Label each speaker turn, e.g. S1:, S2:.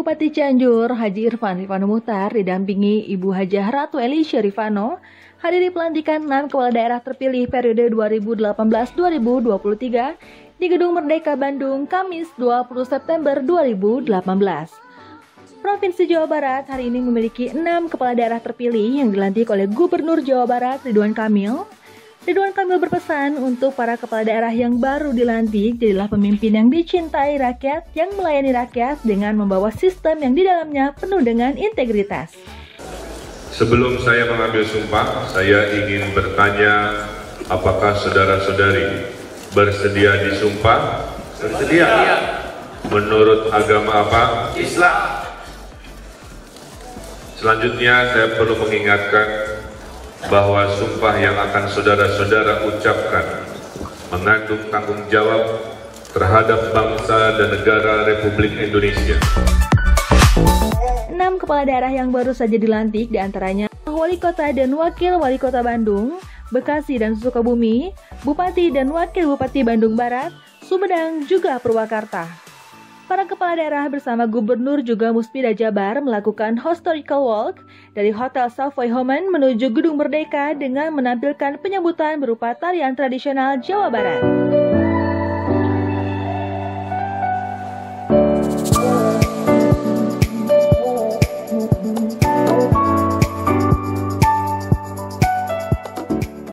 S1: Bupati Cianjur, Haji Irfan Rifano Muhtar, didampingi Ibu Hajah Ratu Elisha Rifano, hadiri pelantikan 6 kepala daerah terpilih periode 2018-2023 di Gedung Merdeka Bandung, Kamis 20 September 2018. Provinsi Jawa Barat hari ini memiliki 6 kepala daerah terpilih yang dilantik oleh Gubernur Jawa Barat Ridwan Kamil, Ridwan Kamil berpesan untuk para kepala daerah yang baru dilantik jadilah pemimpin yang dicintai rakyat yang melayani rakyat dengan membawa sistem yang di dalamnya penuh dengan integritas.
S2: Sebelum saya mengambil sumpah, saya ingin bertanya apakah saudara-saudari bersedia disumpah?
S3: Bersedia.
S2: Menurut agama apa?
S3: Islam.
S2: Selanjutnya saya perlu mengingatkan bahwa sumpah yang akan saudara-saudara ucapkan mengandung tanggung jawab terhadap bangsa dan negara Republik Indonesia.
S1: Enam kepala daerah yang baru saja dilantik di antaranya Wali Kota dan Wakil Wali Kota Bandung, Bekasi dan Sukabumi, Bupati dan Wakil Bupati Bandung Barat, Sumedang, juga Purwakarta. Para kepala daerah bersama gubernur juga Muspida Jabar melakukan historical walk dari Hotel Savoy Homan menuju Gedung Merdeka dengan menampilkan penyambutan berupa tarian tradisional Jawa Barat.